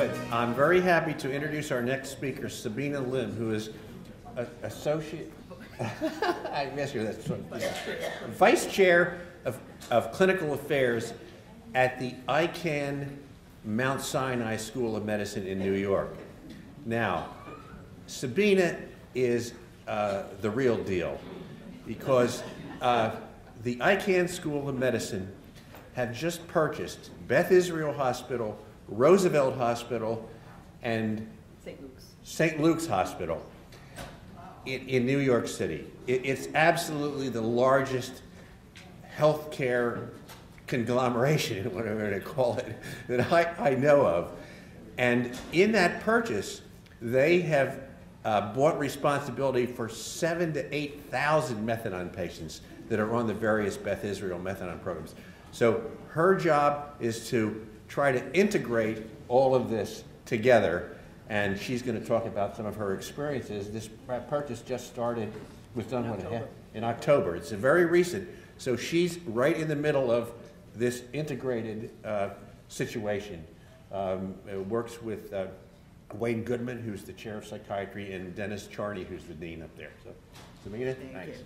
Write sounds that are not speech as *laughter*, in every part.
Good. I'm very happy to introduce our next speaker, Sabina Lim, who is a, associate. *laughs* I guess you're that's yeah. vice chair of, of clinical affairs at the Icahn Mount Sinai School of Medicine in New York. Now, Sabina is uh, the real deal because uh, the Icahn School of Medicine have just purchased Beth Israel Hospital, Roosevelt Hospital, and St. Luke's. St. Luke's Hospital in, in New York City. It, it's absolutely the largest healthcare conglomeration, *laughs* whatever to call it, that I, I know of. And in that purchase, they have uh, bought responsibility for seven to 8,000 methadone patients that are on the various Beth Israel methadone programs. So her job is to try to integrate all of this together, and she's going to talk about some of her experiences. This purchase just started, was done in October. in October. It's a very recent, so she's right in the middle of this integrated uh, situation. Um, works with uh, Wayne Goodman, who's the chair of psychiatry, and Dennis Charney, who's the dean up there. So, Sabina, Thank thanks. You.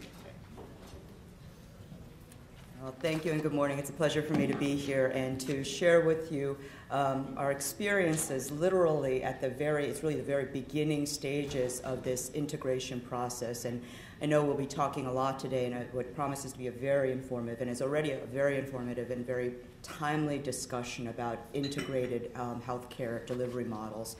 Well, thank you and good morning. It's a pleasure for me to be here and to share with you um, our experiences literally at the very, it's really the very beginning stages of this integration process. And I know we'll be talking a lot today and what promises to be a very informative and is already a very informative and very timely discussion about integrated um, healthcare delivery models.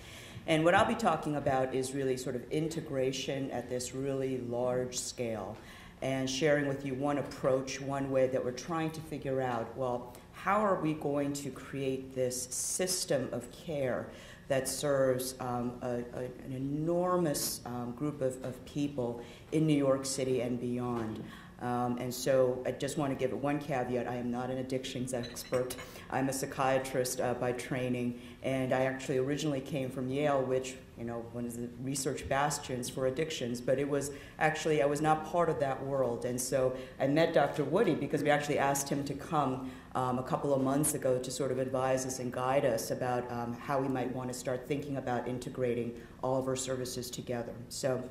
And what I'll be talking about is really sort of integration at this really large scale and sharing with you one approach, one way that we're trying to figure out well, how are we going to create this system of care that serves um, a, a, an enormous um, group of, of people in New York City and beyond? Um, and so I just want to give it one caveat. I am not an addictions expert. I'm a psychiatrist uh, by training, and I actually originally came from Yale, which, you know, one of the research bastions for addictions, but it was actually, I was not part of that world. And so I met Dr. Woody because we actually asked him to come um, a couple of months ago to sort of advise us and guide us about um, how we might want to start thinking about integrating all of our services together. So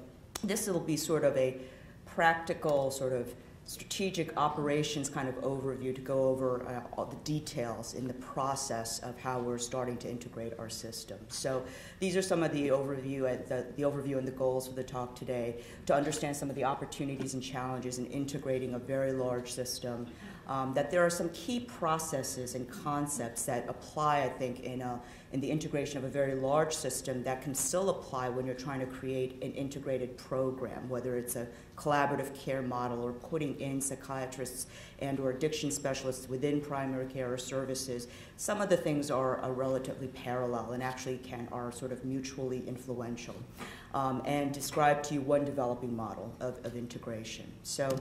this will be sort of a practical sort of strategic operations kind of overview to go over uh, all the details in the process of how we're starting to integrate our system. So these are some of the overview and the, the overview and the goals for the talk today to understand some of the opportunities and challenges in integrating a very large system um, that there are some key processes and concepts that apply, I think, in, a, in the integration of a very large system that can still apply when you're trying to create an integrated program, whether it's a collaborative care model or putting in psychiatrists and or addiction specialists within primary care or services. Some of the things are, are relatively parallel and actually can are sort of mutually influential. Um, and describe to you one developing model of, of integration. So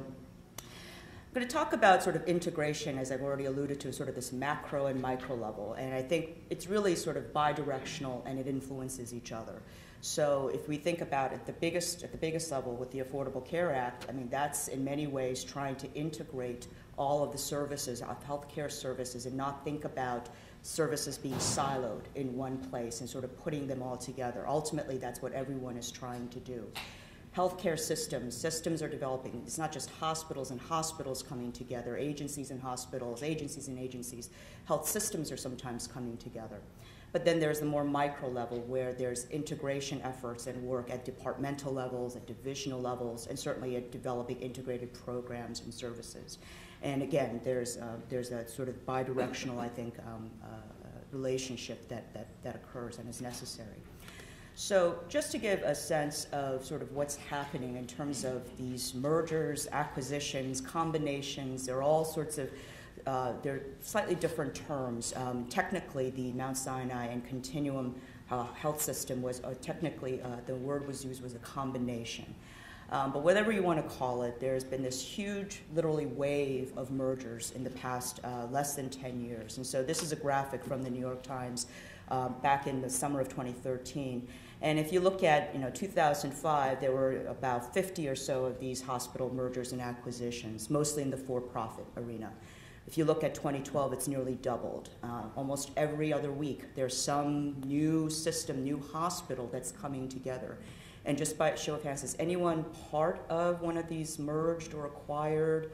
I'm going to talk about sort of integration, as I've already alluded to, sort of this macro and micro level. And I think it's really sort of bidirectional and it influences each other. So if we think about it, the biggest, at the biggest level with the Affordable Care Act, I mean, that's in many ways trying to integrate all of the services, of healthcare services, and not think about services being siloed in one place and sort of putting them all together. Ultimately, that's what everyone is trying to do healthcare systems. Systems are developing. It's not just hospitals and hospitals coming together, agencies and hospitals, agencies and agencies. Health systems are sometimes coming together. But then there's the more micro level where there's integration efforts and work at departmental levels, at divisional levels, and certainly at developing integrated programs and services. And again, there's, uh, there's a sort of bidirectional, I think, um, uh, relationship that, that, that occurs and is necessary. So just to give a sense of sort of what's happening in terms of these mergers, acquisitions, combinations, there are all sorts of, uh, they're slightly different terms. Um, technically, the Mount Sinai and Continuum uh, health system was uh, technically, uh, the word was used was a combination. Um, but whatever you want to call it, there's been this huge, literally wave of mergers in the past uh, less than 10 years. And so this is a graphic from the New York Times uh, back in the summer of 2013. And if you look at you know 2005, there were about 50 or so of these hospital mergers and acquisitions, mostly in the for-profit arena. If you look at 2012, it's nearly doubled. Uh, almost every other week, there's some new system, new hospital that's coming together. And just by show of hands, is anyone part of one of these merged or acquired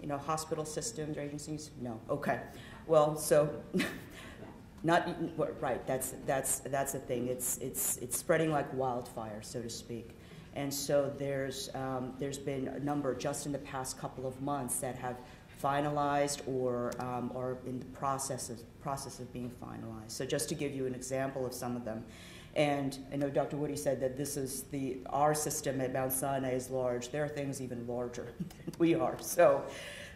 you know, hospital systems or agencies? No. Okay. Well, so *laughs* not right. That's that's that's the thing. It's it's it's spreading like wildfire, so to speak. And so there's um, there's been a number just in the past couple of months that have finalized or um, or in the process of, process of being finalized. So just to give you an example of some of them. And I know Dr. Woody said that this is the our system at Mount Sinai is large. There are things even larger *laughs* than we are. So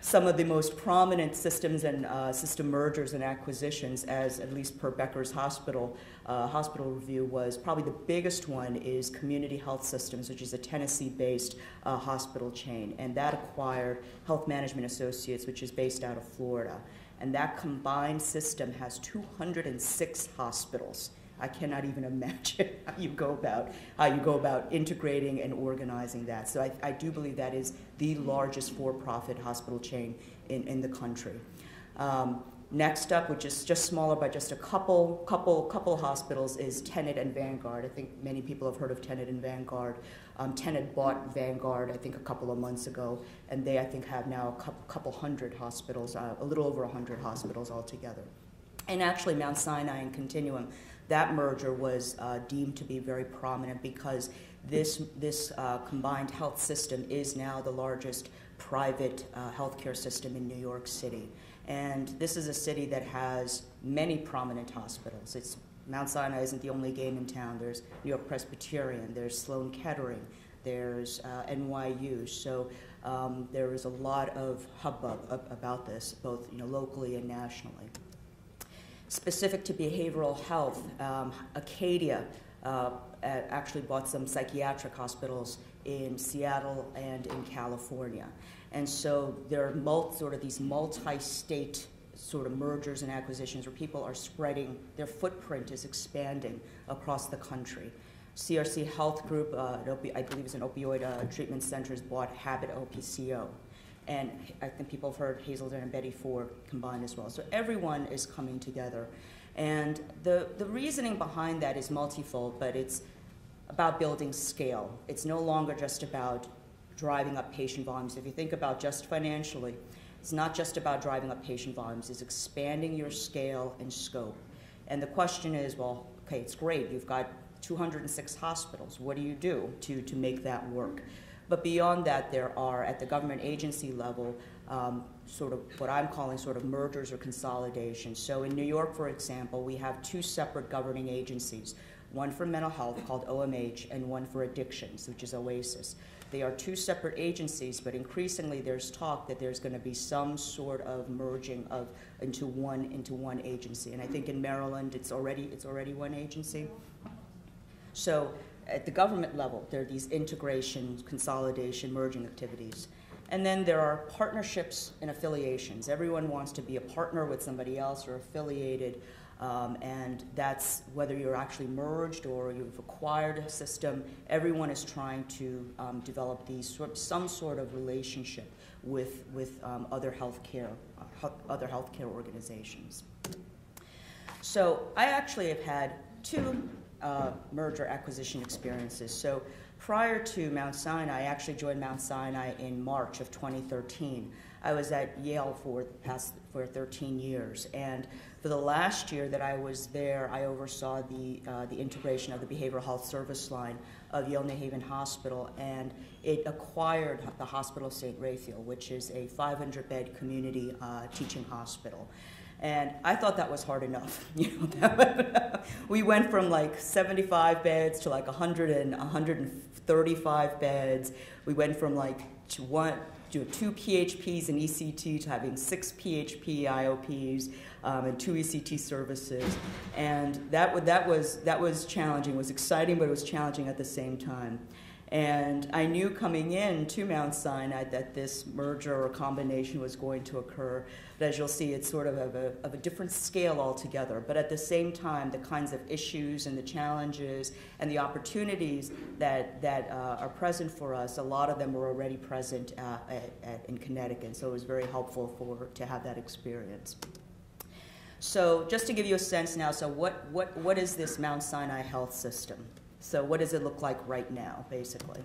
some of the most prominent systems and uh, system mergers and acquisitions, as at least per Becker's Hospital uh, Hospital Review, was probably the biggest one is Community Health Systems, which is a Tennessee-based uh, hospital chain, and that acquired Health Management Associates, which is based out of Florida, and that combined system has 206 hospitals I cannot even *laughs* imagine how you go about how you go about integrating and organizing that. So I, I do believe that is the largest for-profit hospital chain in, in the country. Um, next up, which is just smaller by just a couple, couple, couple hospitals, is Tenet and Vanguard. I think many people have heard of Tenet and Vanguard. Um, Tenet bought Vanguard, I think, a couple of months ago, and they, I think, have now a couple, couple hundred hospitals, uh, a little over a hundred hospitals altogether. And actually, Mount Sinai and Continuum that merger was uh, deemed to be very prominent because this, this uh, combined health system is now the largest private uh, healthcare system in New York City. And this is a city that has many prominent hospitals. It's, Mount Sinai isn't the only game in town. There's New York Presbyterian, there's Sloan Kettering, there's uh, NYU. So um, there is a lot of hubbub about this, both you know, locally and nationally specific to behavioral health, um, Acadia uh, actually bought some psychiatric hospitals in Seattle and in California. And so there are multi, sort of these multi-state sort of mergers and acquisitions where people are spreading, their footprint is expanding across the country. CRC Health Group, uh, I believe is an opioid uh, treatment has bought Habit OPCO and I think people have heard Hazelden and Betty Ford combined as well. So everyone is coming together. And the, the reasoning behind that is multifold, but it's about building scale. It's no longer just about driving up patient volumes. If you think about just financially, it's not just about driving up patient volumes, it's expanding your scale and scope. And the question is, well, okay, it's great, you've got 206 hospitals. What do you do to, to make that work? But beyond that, there are, at the government agency level, um, sort of what I'm calling sort of mergers or consolidations. So in New York, for example, we have two separate governing agencies, one for mental health called OMH and one for addictions, which is OASAS. They are two separate agencies, but increasingly there's talk that there's going to be some sort of merging of into one into one agency. And I think in Maryland it's already it's already one agency. So at the government level, there are these integration, consolidation, merging activities. And then there are partnerships and affiliations. Everyone wants to be a partner with somebody else or affiliated, um, and that's whether you're actually merged or you've acquired a system. Everyone is trying to um, develop these sort, some sort of relationship with with um, other healthcare uh, other healthcare organizations. So I actually have had two uh, merger acquisition experiences. So prior to Mount Sinai, I actually joined Mount Sinai in March of 2013. I was at Yale for the past for 13 years, and for the last year that I was there, I oversaw the uh, the integration of the behavioral health service line of Yale New Haven Hospital, and it acquired the Hospital St. Raphael, which is a 500 bed community uh, teaching hospital. And I thought that was hard enough. *laughs* You know, we went from like 75 beds to like 100 and 135 beds. We went from like to one to two PHPs in ECT to having six PHP IOPs um, and two ECT services, and that that was that was challenging. It was exciting, but it was challenging at the same time. And I knew coming in to Mount Sinai that this merger or combination was going to occur. But as you'll see, it's sort of a, of a different scale altogether. But at the same time, the kinds of issues and the challenges and the opportunities that, that uh, are present for us, a lot of them were already present uh, at, at, in Connecticut. So it was very helpful for, to have that experience. So just to give you a sense now, so what, what, what is this Mount Sinai health system? So what does it look like right now, basically?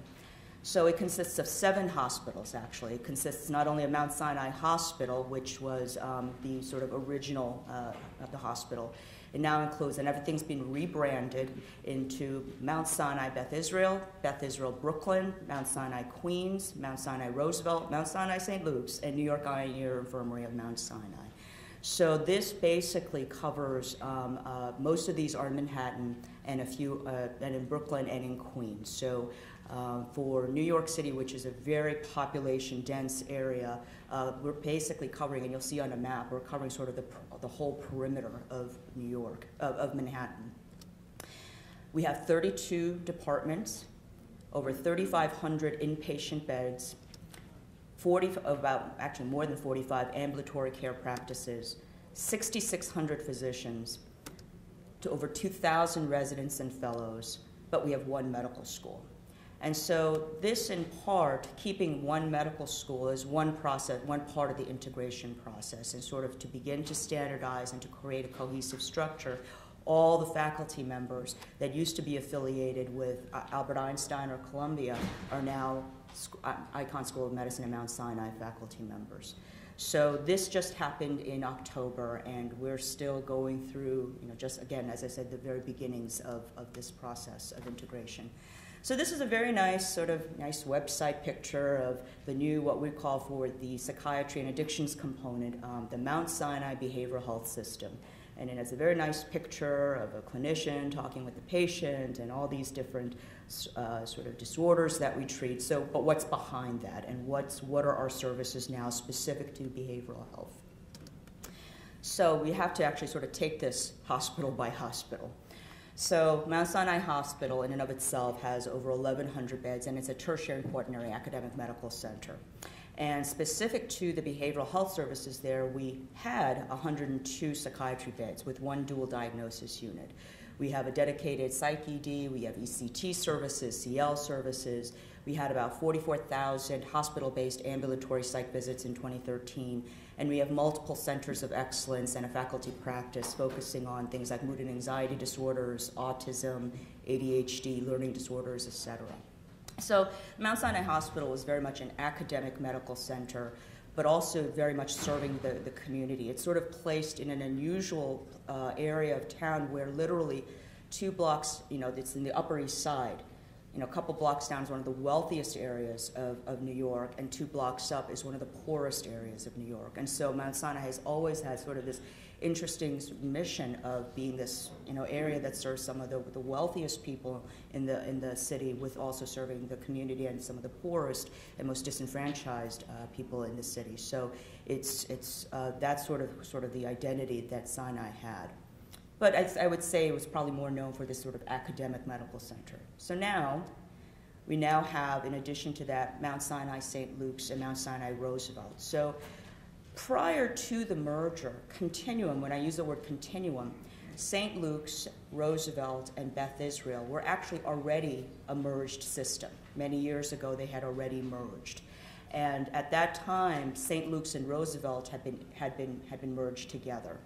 So it consists of seven hospitals, actually. It consists not only of Mount Sinai Hospital, which was um, the sort of original uh, of the hospital. It now includes, and everything's been rebranded into Mount Sinai Beth Israel, Beth Israel Brooklyn, Mount Sinai Queens, Mount Sinai Roosevelt, Mount Sinai St. Luke's, and New York Eye and Ear Infirmary of Mount Sinai. So this basically covers um, uh, most of these are in Manhattan and a few uh, and in Brooklyn and in Queens. So uh, for New York City, which is a very population dense area, uh, we're basically covering, and you'll see on a map, we're covering sort of the, the whole perimeter of New York, of, of Manhattan. We have 32 departments, over 3,500 inpatient beds, 40, about actually more than 45 ambulatory care practices, 6,600 physicians, to over 2,000 residents and fellows, but we have one medical school. And so this in part, keeping one medical school is one process, one part of the integration process, and sort of to begin to standardize and to create a cohesive structure. All the faculty members that used to be affiliated with uh, Albert Einstein or Columbia are now Icahn School of Medicine and Mount Sinai faculty members. So this just happened in October, and we're still going through, you know, just again, as I said, the very beginnings of, of this process of integration. So this is a very nice sort of nice website picture of the new, what we call for the psychiatry and addictions component, um, the Mount Sinai Behavioral Health System. And it has a very nice picture of a clinician talking with the patient and all these different uh, sort of disorders that we treat. So, but what's behind that, and what's what are our services now specific to behavioral health? So we have to actually sort of take this hospital by hospital. So Mount Sinai Hospital, in and of itself, has over 1,100 beds, and it's a tertiary and quaternary academic medical center. And specific to the behavioral health services there, we had 102 psychiatry beds with one dual diagnosis unit. We have a dedicated psych ED, we have ECT services, CL services. We had about 44,000 hospital based ambulatory psych visits in 2013. And we have multiple centers of excellence and a faculty practice focusing on things like mood and anxiety disorders, autism, ADHD, learning disorders, etc. So, Mount Sinai Hospital is very much an academic medical center but also very much serving the, the community. It's sort of placed in an unusual uh, area of town where literally two blocks, you know, it's in the Upper East Side. You know, a couple blocks down is one of the wealthiest areas of, of New York, and two blocks up is one of the poorest areas of New York. And so Mount Sinai has always had sort of this interesting mission of being this you know area that serves some of the, the wealthiest people in the in the city with also serving the community and some of the poorest and most disenfranchised uh, people in the city so it's it's uh, that's sort of sort of the identity that Sinai had but I, I would say it was probably more known for this sort of academic medical center so now we now have in addition to that Mount Sinai St. Luke's and Mount Sinai Roosevelt so prior to the merger, continuum, when I use the word continuum, St. Luke's, Roosevelt, and Beth Israel were actually already a merged system. Many years ago, they had already merged. And at that time, St. Luke's and Roosevelt had been, had, been, had been merged together.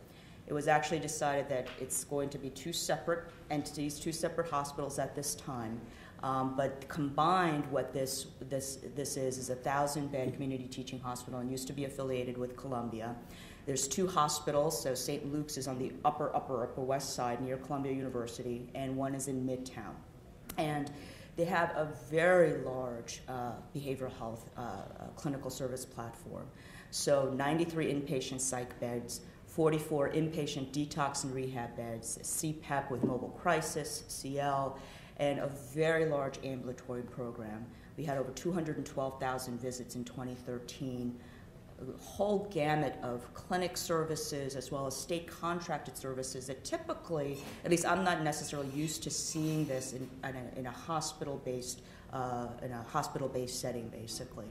It was actually decided that it's going to be two separate entities, two separate hospitals at this time. Um, but combined, what this, this, this is, is a thousand bed community teaching hospital and used to be affiliated with Columbia. There's two hospitals, so St. Luke's is on the upper, upper, upper west side near Columbia University, and one is in Midtown. And they have a very large uh, behavioral health uh, uh clinical service platform. So 93 inpatient psych beds, 44 inpatient detox and rehab beds, CPEP with mobile crisis, CL, and a very large ambulatory program. We had over 212,000 visits in 2013, a whole gamut of clinic services as well as state contracted services that typically, at least I'm not necessarily used to seeing this in, in a, a hospital based uh, in a hospital-based setting, basically.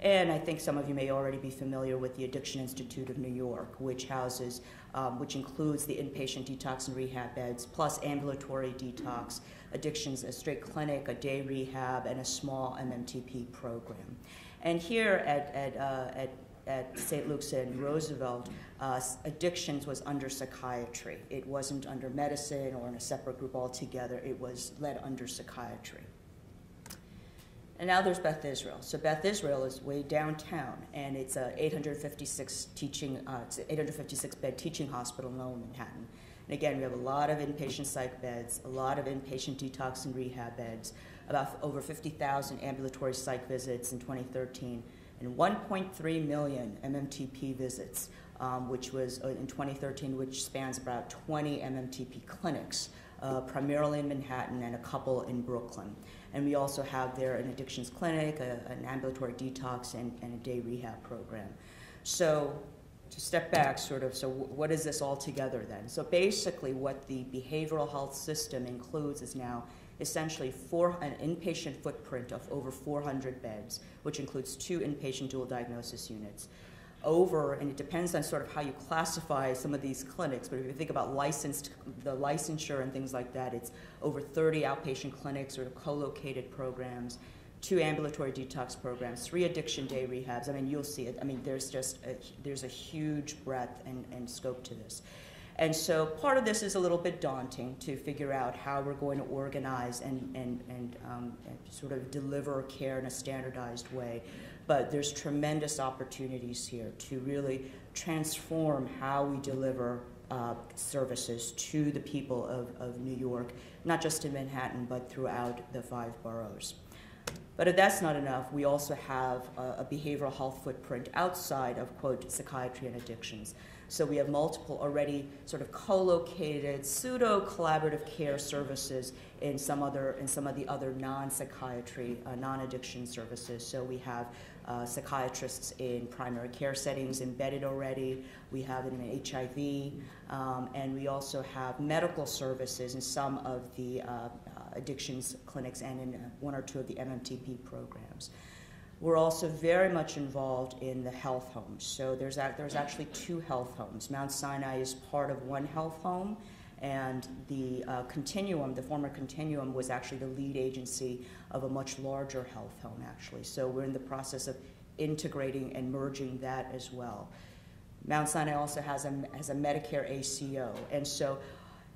And I think some of you may already be familiar with the Addiction Institute of New York, which houses, um, which includes the inpatient detox and rehab beds, plus ambulatory detox, addictions, a straight clinic, a day rehab, and a small MMTP program. And here at, at, uh, at, at St. Luke's and Roosevelt, uh, addictions was under psychiatry. It wasn't under medicine or in a separate group altogether. It was led under psychiatry. And now there's Beth Israel. So Beth Israel is way downtown, and it's a 856 teaching, uh, 856 bed teaching hospital in Lower Manhattan. And again, we have a lot of inpatient psych beds, a lot of inpatient detox and rehab beds, about over 50,000 ambulatory psych visits in 2013, and 1.3 million MMTP visits, um, which was uh, in 2013, which spans about 20 MMTP clinics, uh, primarily in Manhattan and a couple in Brooklyn. And we also have there an addictions clinic, a, an ambulatory detox, and, and, a day rehab program. So to step back, sort of, so what is this all together then? So basically what the behavioral health system includes is now essentially four, an inpatient footprint of over 400 beds, which includes two inpatient dual diagnosis units. Over, and it depends on sort of how you classify some of these clinics, but if you think about licensed, the licensure and things like that, it's over 30 outpatient clinics or co-located programs, two ambulatory detox programs, three addiction day rehabs. I mean, you'll see it. I mean, there's just a, there's a huge breadth and, and scope to this. And so part of this is a little bit daunting to figure out how we're going to organize and, and, and, um, and, sort of deliver care in a standardized way. But there's tremendous opportunities here to really transform how we deliver uh, services to the people of, of New York, not just in Manhattan, but throughout the five boroughs. But if that's not enough, we also have a, a behavioral health footprint outside of, quote, psychiatry and addictions. So we have multiple already sort of co-located pseudo collaborative care services in some other in some of the other non-psychiatry, uh, non-addiction services. So we have uh, psychiatrists in primary care settings embedded already. We have it in HIV, um, and we also have medical services in some of the uh, uh addictions clinics and in uh, one or two of the MMTP programs. We're also very much involved in the health homes. So there's, a, there's actually two health homes. Mount Sinai is part of one health home, and the uh, Continuum, the former Continuum, was actually the lead agency of a much larger health home, actually. So we're in the process of integrating and merging that as well. Mount Sinai also has a, has a Medicare ACO, and so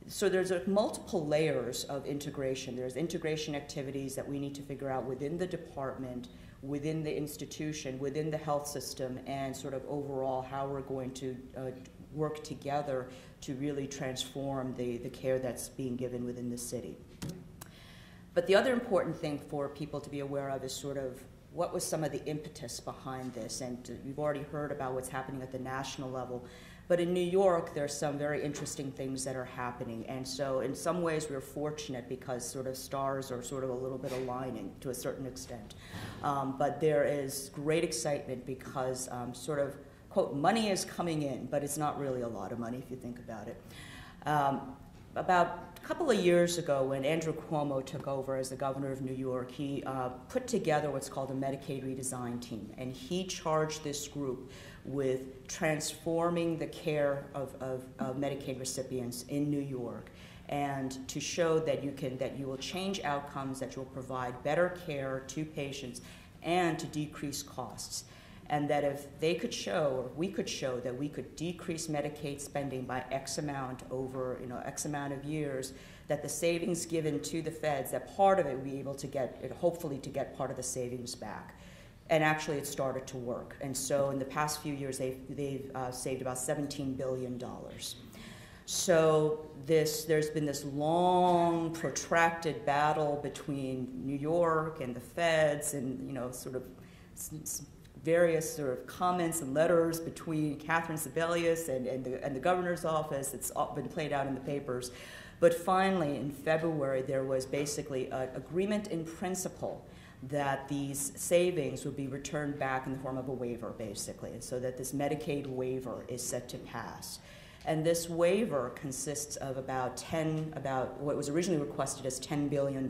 so there's a multiple layers of integration. There's integration activities that we need to figure out within the department within the institution, within the health system, and sort of overall how we're going to uh, work together to really transform the, the care that's being given within the city. But the other important thing for people to be aware of is sort of what was some of the impetus behind this. And you've already heard about what's happening at the national level. But in New York, there's some very interesting things that are happening. And so, in some ways, we're fortunate because sort of stars are sort of a little bit aligning to a certain extent. Um, but there is great excitement because, um, sort of, quote, money is coming in, but it's not really a lot of money if you think about it. Um, about a couple of years ago, when Andrew Cuomo took over as the governor of New York, he uh, put together what's called a Medicaid redesign team, and he charged this group with transforming the care of, of, of, Medicaid recipients in New York and to show that you can that you will change outcomes, that you'll provide better care to patients and to decrease costs. And that if they could show, or we could show, that we could decrease Medicaid spending by X amount over you know, X amount of years, that the savings given to the feds, that part of it we be able to get, it hopefully to get part of the savings back and actually it started to work. And so in the past few years, they've, they've uh, saved about $17 billion. So this, there's been this long, protracted battle between New York and the feds and, you know, sort of various sort of comments and letters between Catherine Sebelius and, and, the, and the governor's office. It's been played out in the papers. But finally, in February, there was basically an agreement in principle that these savings would be returned back in the form of a waiver, basically, and so that this Medicaid waiver is set to pass. And this waiver consists of about 10, about what was originally requested as $10 billion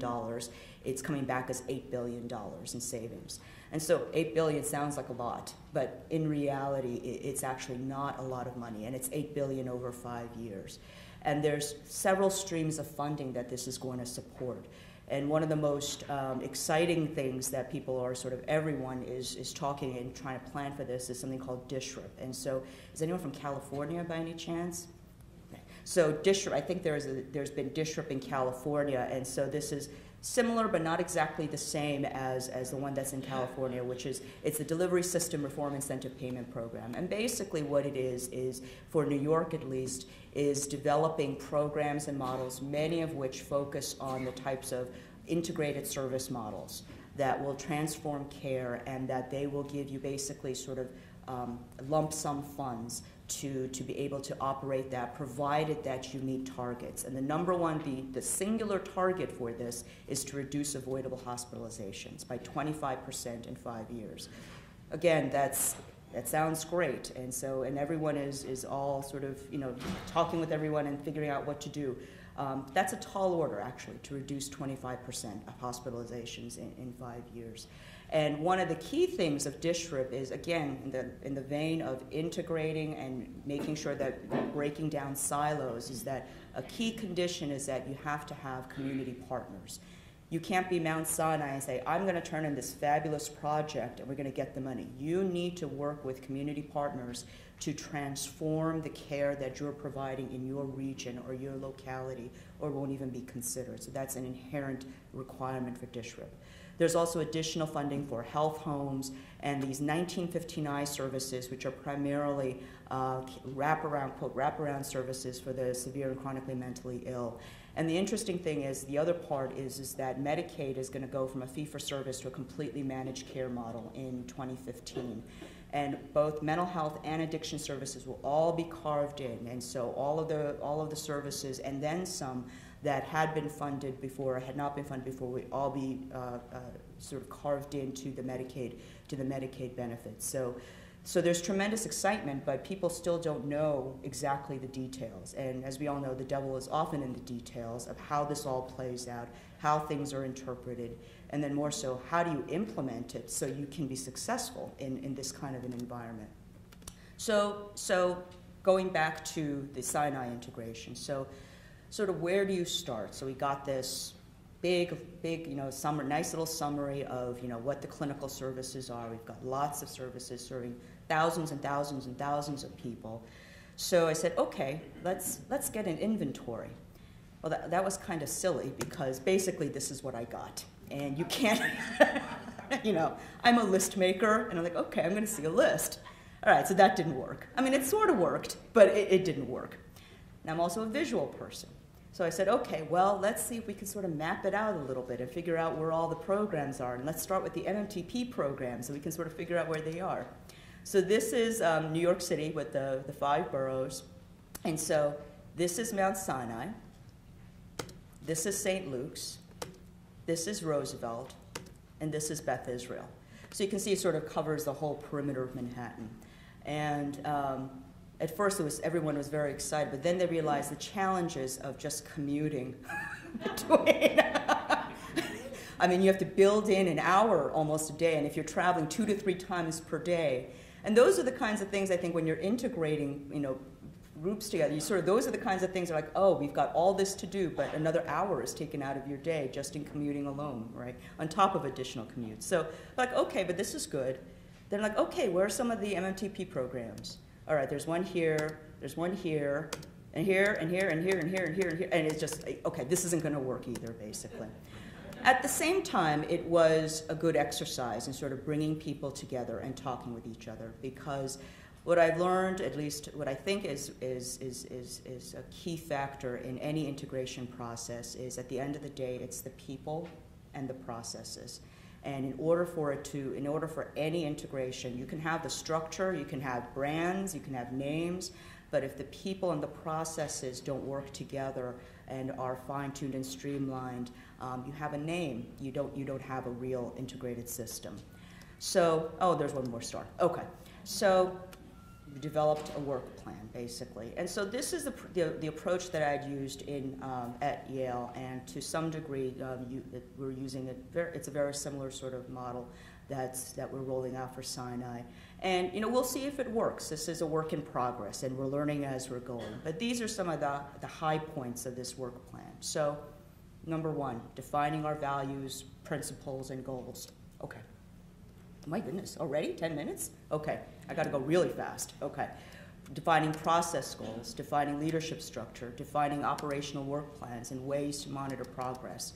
it's coming back as $8 billion in savings. And so 8 billion sounds like a lot, but in reality, it's actually not a lot of money, and it's 8 billion over five years. And there's several streams of funding that this is going to support. And one of the most um, exciting things that people are sort of everyone is, is talking and trying to plan for this is something called DSRIP. And so, is anyone from California by any chance? So DSRIP, I think there's a, there's been DSRIP in California, and so this is similar but not exactly the same as, as the one that's in California, which is it's the Delivery System Reform Incentive Payment Program. And basically what it is, is for New York at least, is developing programs and models, many of which focus on the types of integrated service models that will transform care and that they will give you basically sort of um, lump sum funds to, to be able to operate that, provided that you meet targets. And the number one, the, the singular target for this is to reduce avoidable hospitalizations by 25% in five years. Again, that's that sounds great. And so, and everyone is, is all sort of, you know, talking with everyone and figuring out what to do. Um, that's a tall order, actually, to reduce 25% of hospitalizations in, in five years. And one of the key things of DSRIP is, again, in the, in the vein of integrating and making sure that breaking down silos, is that a key condition is that you have to have community partners. You can't be Mount Sinai and say, I'm going to turn in this fabulous project and we're going to get the money. You need to work with community partners to transform the care that you're providing in your region or your locality or won't even be considered. So that's an inherent requirement for DSRIP. There's also additional funding for health homes and these 1915I services, which are primarily uh, wraparound, quote, wraparound services for the severe and chronically mentally ill. And the interesting thing is, the other part is, is that Medicaid is going to go from a fee for service to a completely managed care model in 2015 and both mental health and addiction services will all be carved in and so all of the all of the services and then some that had been funded before or had not been funded before would all be uh, uh, sort of carved into the Medicaid to the Medicaid benefits. So, so there's tremendous excitement, but people still don't know exactly the details. And as we all know, the devil is often in the details of how this all plays out, how things are interpreted, and then more so, how do you implement it so you can be successful in, in this kind of an environment. So, so going back to the Sinai integration. So sort of where do you start? So we got this big, big, you know, summer, nice little summary of, you know, what the clinical services are. We've got lots of services serving thousands and thousands and thousands of people. So I said, okay, let's, let's get an inventory. Well, that, that was kind of silly because basically this is what I got. And you can't, *laughs* you know, I'm a list maker, and I'm like, okay, I'm going to see a list. All right, so that didn't work. I mean, it sort of worked, but it, it didn't work. And I'm also a visual person. So I said, okay, well, let's see if we can sort of map it out a little bit and figure out where all the programs are. And let's start with the MMTP programs so we can sort of figure out where they are. So this is um, New York City with the, the five boroughs. And so this is Mount Sinai. This is St. Luke's. This is Roosevelt. And this is Beth Israel. So you can see it sort of covers the whole perimeter of Manhattan. And um, at first it was everyone was very excited, but then they realized the challenges of just commuting *laughs* between. *laughs* I mean, you have to build in an hour almost a day, and if you're traveling two to three times per day, and those are the kinds of things I think when you're integrating, you know, groups together, you sort of those are the kinds of things that are like, oh, we've got all this to do, but another hour is taken out of your day just in commuting alone, right? On top of additional commutes. So, like, okay, but this is good. They're like, okay, where are some of the MMTP programs? All right, there's one here, there's one here, and here, and here, and here, and here, and here, and here, and it's just, okay, this isn't going to work either, basically. At the same time, it was a good exercise in sort of bringing people together and talking with each other because what I've learned, at least what I think is, is, is, is, is a key factor in any integration process, is at the end of the day, it's the people and the processes. And in order for it to, in order for any integration, you can have the structure, you can have brands, you can have names, but if the people and the processes don't work together and are fine-tuned and streamlined, um, you have a name. You don't, you don't have a real integrated system. So, oh, there's one more star. Okay. So developed a work plan, basically. And so this is the, the, the approach that I'd used in, um, at Yale, and to some degree, um, you, it, we're using it, very, it's a very similar sort of model that's, that we're rolling out for Sinai. And you know, we'll see if it works. This is a work in progress, and we're learning as we're going. But these are some of the, the high points of this work plan. So, number one, defining our values, principles, and goals. Okay. My goodness, already? 10 minutes? Okay, I got to go really fast. Okay. Defining process goals, defining leadership structure, defining operational work plans, and ways to monitor progress.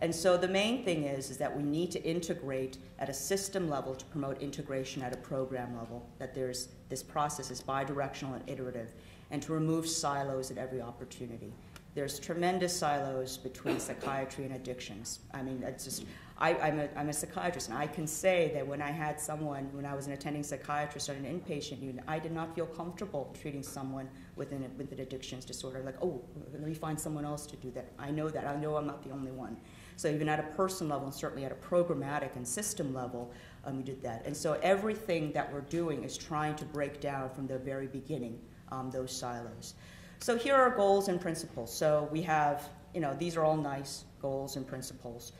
And so the main thing is, is that we need to integrate at a system level to promote integration at a program level, that there's this process is bidirectional and iterative, and to remove silos at every opportunity. There's tremendous silos between psychiatry and addictions. I mean, it's just, I, am a, I'm a psychiatrist, and I can say that when I had someone, when I was an attending psychiatrist on an inpatient unit, I did not feel comfortable treating someone with an, with an addictions disorder. Like, oh, let me find someone else to do that. I know that. I know I'm not the only one. So even at a person level, and certainly at a programmatic and system level, um, we did that. And so everything that we're doing is trying to break down from the very beginning um, those silos. So here are goals and principles. So we have, you know, these are all nice goals and principles,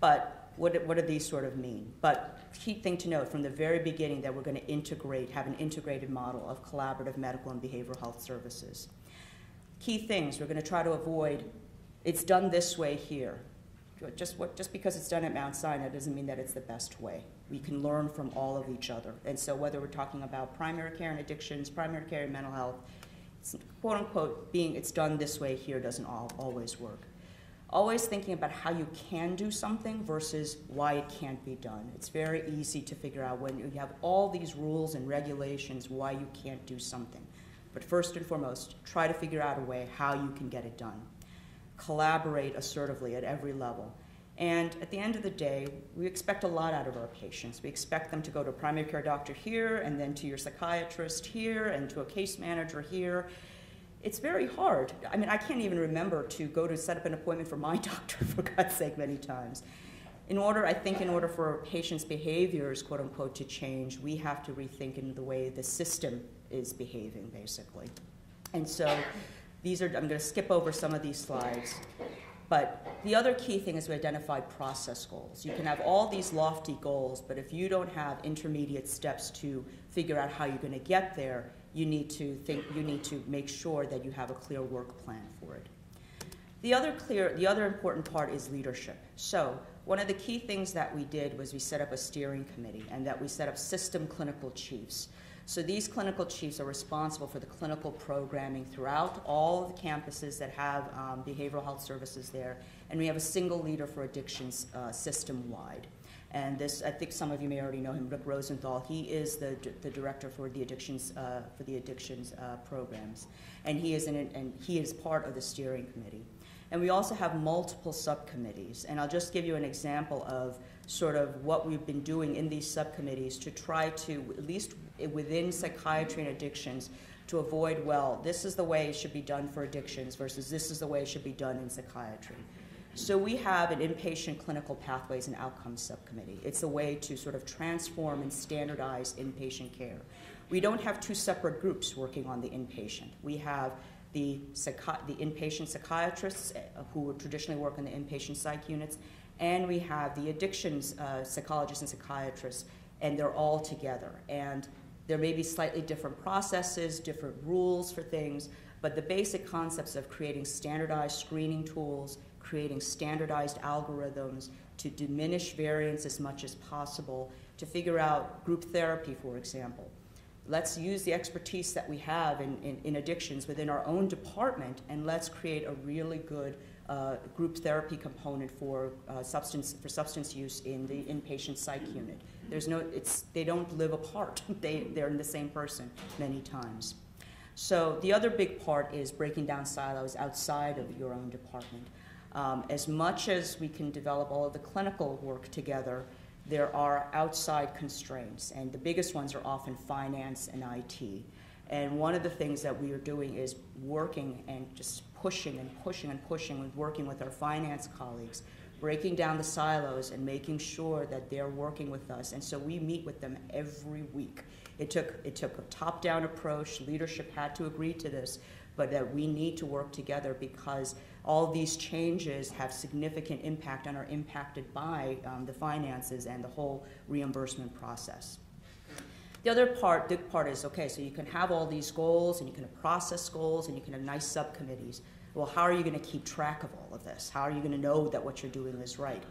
but what, what do these sort of mean? But key thing to note from the very beginning that we're going to integrate, have an integrated model of collaborative medical and behavioral health services. Key things we're going to try to avoid. It's done this way here just, what, just because it's done at Mount Sinai doesn't mean that it's the best way. We can learn from all of each other. And so whether we're talking about primary care and addictions, primary care and mental health, quote unquote, being it's done this way here doesn't all, always work. Always thinking about how you can do something versus why it can't be done. It's very easy to figure out when you have all these rules and regulations why you can't do something. But first and foremost, try to figure out a way how you can get it done collaborate assertively at every level. And at the end of the day, we expect a lot out of our patients. We expect them to go to a primary care doctor here, and then to your psychiatrist here, and to a case manager here. It's very hard. I mean, I can't even remember to go to set up an appointment for my *laughs* doctor, for God's sake, many times. In order, I think, in order for patients' behaviors, quote unquote, to change, we have to rethink in the way the system is behaving, basically. And so, these are, I'm going to skip over some of these slides. But the other key thing is we identify process goals. You can have all these lofty goals, but if you don't have intermediate steps to figure out how you're going to get there, you need to think, you need to make sure that you have a clear work plan for it. The other clear, the other important part is leadership. So one of the key things that we did was we set up a steering committee and that we set up system clinical chiefs. So these clinical chiefs are responsible for the clinical programming throughout all of the campuses that have um, behavioral health services there. And we have a single leader for addictions uh, system-wide. And this, I think some of you may already know him, Rick Rosenthal. He is the, the director for the addictions uh, for the addictions uh, programs, and he is an, and he is part of the steering committee. And we also have multiple subcommittees. And I'll just give you an example of sort of what we've been doing in these subcommittees to try to, at least within psychiatry and addictions, to avoid, well, this is the way it should be done for addictions versus this is the way it should be done in psychiatry. So we have an inpatient clinical pathways and outcomes subcommittee. It's a way to sort of transform and standardize inpatient care. We don't have two separate groups working on the inpatient. We have the, the inpatient psychiatrists uh, who traditionally work in the inpatient psych units, and we have the addictions uh, psychologists and psychiatrists, and they're all together. And there may be slightly different processes, different rules for things, but the basic concepts of creating standardized screening tools, creating standardized algorithms to diminish variance as much as possible, to figure out group therapy, for example. Let's use the expertise that we have in, in, in addictions within our own department, and let's create a really good uh, group therapy component for uh, substance for substance use in the inpatient psych unit. There's no, it's they don't live apart. *laughs* they they're in the same person many times. So the other big part is breaking down silos outside of your own department. Um, as much as we can develop all of the clinical work together, there are outside constraints, and the biggest ones are often finance and IT. And one of the things that we are doing is working and just pushing and pushing and pushing and working with our finance colleagues breaking down the silos and making sure that they're working with us. And so we meet with them every week. It took, it took a top down approach. Leadership had to agree to this, but that we need to work together because all these changes have significant impact and are impacted by um, the finances and the whole reimbursement process. The other part, big part is okay, so you can have all these goals and you can process goals and you can have nice subcommittees. Well, how are you going to keep track of all of this? How are you going to know that what you're doing is right?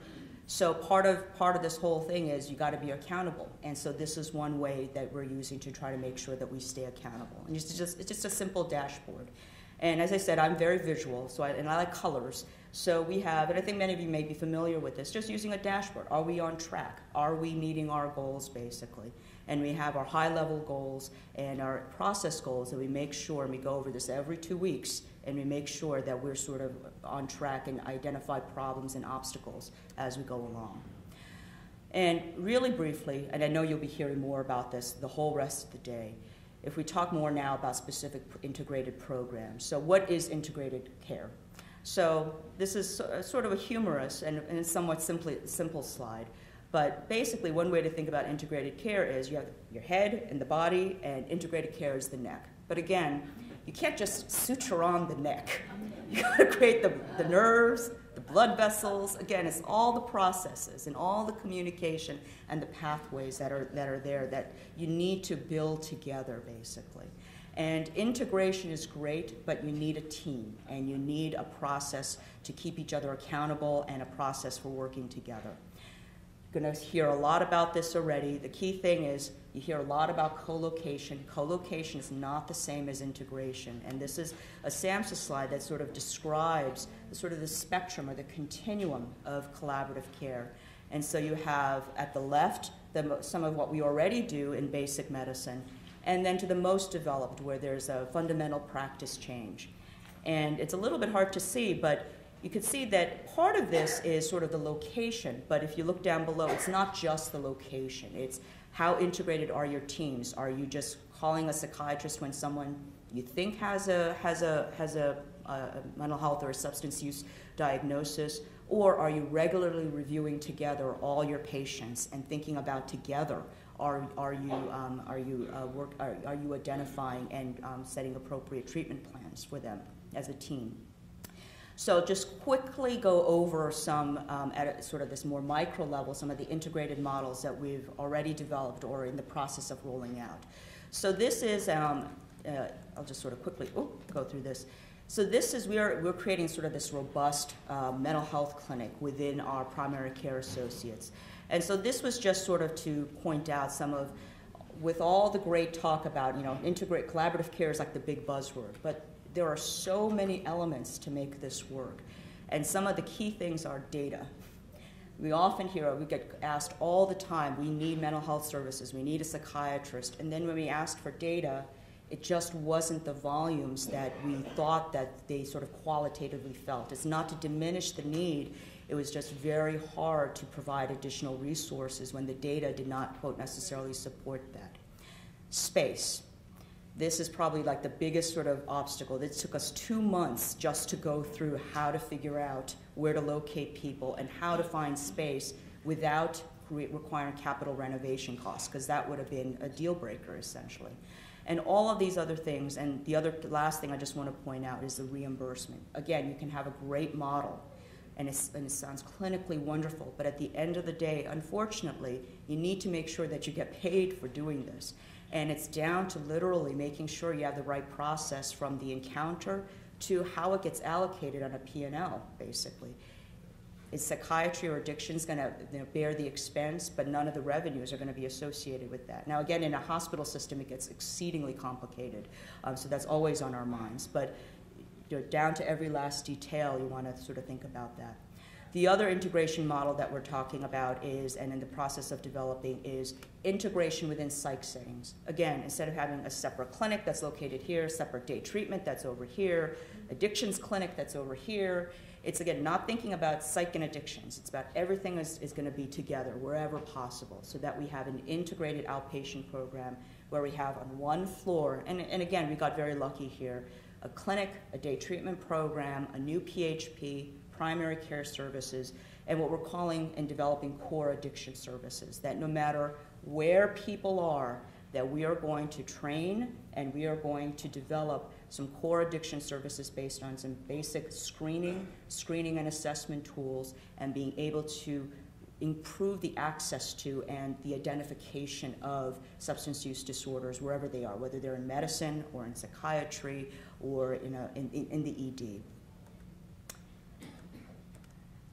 So part of part of this whole thing is you got to be accountable, and so this is one way that we're using to try to make sure that we stay accountable. And it's just it's just a simple dashboard. And as I said, I'm very visual, so I, and I like colors. So we have, and I think many of you may be familiar with this, just using a dashboard. Are we on track? Are we meeting our goals, basically? and we have our high level goals and our process goals and we make sure and we go over this every two weeks and we make sure that we're sort of on track and identify problems and obstacles as we go along. And really briefly and i know you'll be hearing more about this the whole rest of the day if we talk more now about specific integrated programs. So what is integrated care? So this is uh, sort of a humorous and, and somewhat simply, simple slide but basically, one way to think about integrated care is you have your head and the body, and integrated care is the neck. But again, you can't just suture on the neck. *laughs* You gotta create the, the nerves, the blood vessels. Again, it's all the processes and all the communication and the pathways that are, that are there that you need to build together, basically. And integration is great, but you need a team and you need a process to keep each other accountable and a process for working together going to hear a lot about this already. The key thing is you hear a lot about co-location. Co-location is not the same as integration. And this is a SAMHSA slide that sort of describes the, sort of the spectrum or the continuum of collaborative care. And so you have at the left the, some of what we already do in basic medicine, and then to the most developed where there's a fundamental practice change. And it's a little bit hard to see, but you can see that part of this is sort of the location, but if you look down below, it's not just the location. It's how integrated are your teams? Are you just calling a psychiatrist when someone you think has a, has a, has a, a mental health or a substance use diagnosis? Or are you regularly reviewing together all your patients and thinking about together are, are you, um, are, you, uh, work, are, are you identifying and um, setting appropriate treatment plans for them as a team? So just quickly go over some, um, at a, sort of this more micro level, some of the integrated models that we've already developed or in the process of rolling out. So this is, um, uh, I'll just sort of quickly oh, go through this. So this is, we're, we're creating sort of this robust uh, mental health clinic within our primary care associates. And so this was just sort of to point out some of, with all the great talk about, you know, integrate collaborative care is like the big buzzword, but there are so many elements to make this work. And some of the key things are data. We often hear, we get asked all the time, we need mental health services, we need a psychiatrist. And then when we asked for data, it just wasn't the volumes that we thought that they sort of qualitatively felt. It's not to diminish the need, it was just very hard to provide additional resources when the data did not, quote, necessarily support that. Space this is probably like the biggest sort of obstacle. It took us two months just to go through how to figure out where to locate people and how to find space without re requiring capital renovation costs, because that would have been a deal breaker essentially. And all of these other things, and the other last thing I just want to point out is the reimbursement. Again, you can have a great model, and, and, it sounds clinically wonderful, but at the end of the day, unfortunately, you need to make sure that you get paid for doing this. And it's down to literally making sure you have the right process from the encounter to how it gets allocated on a P&L, basically. Is psychiatry or addictions going to you know, bear the expense, but none of the revenues are going to be associated with that? Now, again, in a hospital system, it gets exceedingly complicated, um, so that's always on our minds. But you know, down to every last detail, you want to sort of think about that. The other integration model that we're talking about is, and in the process of developing, is integration within psych settings. Again, instead of having a separate clinic that's located here, separate day treatment that's over here, addictions clinic that's over here, it's again not thinking about psych and addictions. It's about everything is, is going to be together wherever possible so that we have an integrated outpatient program where we have on one floor, and, and again, we got very lucky here, a clinic, a day treatment program, a new PHP, primary care services, and what we're calling and developing core addiction services. That no matter where people are, that we are going to train and we are going to develop some core addiction services based on some basic screening, screening and assessment tools, and being able to improve the access to and the identification of substance use disorders wherever they are, whether they're in medicine or in psychiatry or in, a, in, in the ED.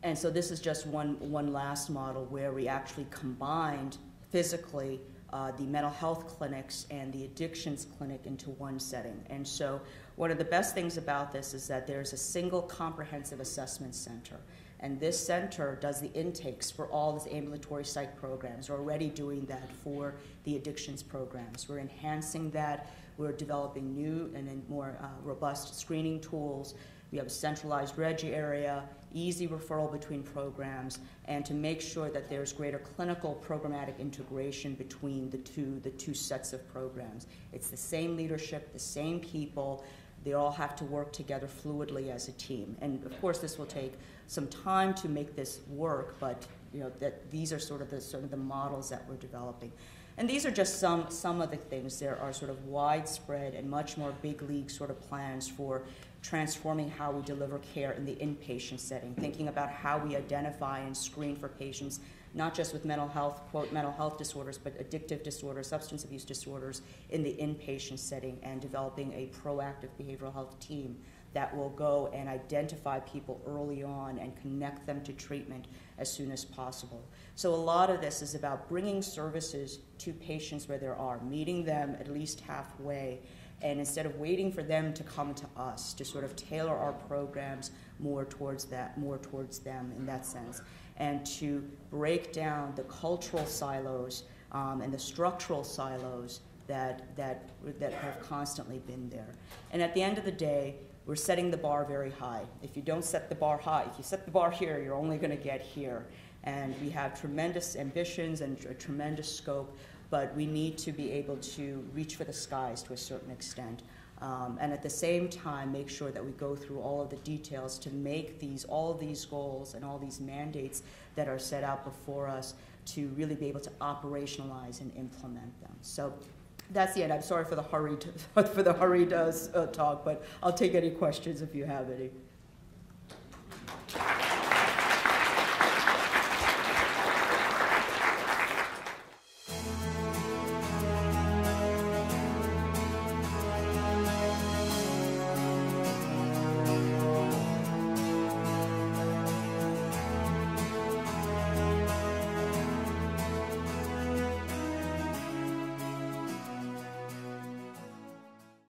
And so this is just one, one last model where we actually combined physically uh, the mental health clinics and the addictions clinic into one setting. And so one of the best things about this is that there's a single comprehensive assessment center. And this center does the intakes for all these ambulatory psych programs. We're already doing that for the addictions programs. We're enhancing that. We're developing new and more uh, robust screening tools. We have a centralized reg area, easy referral between programs, and to make sure that there's greater clinical programmatic integration between the two, the two sets of programs. It's the same leadership, the same people. They all have to work together fluidly as a team. And of course, this will take some time to make this work, but you know that these are sort of the sort of the models that we're developing. And these are just some, some of the things. There are sort of widespread and much more big league sort of plans for transforming how we deliver care in the inpatient setting, thinking about how we identify and screen for patients, not just with mental health, quote, mental health disorders, but addictive disorders, substance abuse disorders in the inpatient setting, and developing a proactive behavioral health team that will go and identify people early on and connect them to treatment as soon as possible. So, a lot of this is about bringing services to patients where there are, meeting them at least halfway, and instead of waiting for them to come to us, to sort of tailor our programs more towards that, more towards them in that sense, and to break down the cultural silos um, and the structural silos that, that, that have constantly been there. And at the end of the day, we're setting the bar very high. If you don't set the bar high, if you set the bar here, you're only going to get here. And we have tremendous ambitions and a tremendous scope, but we need to be able to reach for the skies to a certain extent. Um, and at the same time, make sure that we go through all of the details to make these, all these goals and all these mandates that are set out before us to really be able to operationalize and implement them. So that's the end. I'm sorry for the hurried, *laughs* for the hurried uh, uh, talk, but I'll take any questions if you have any.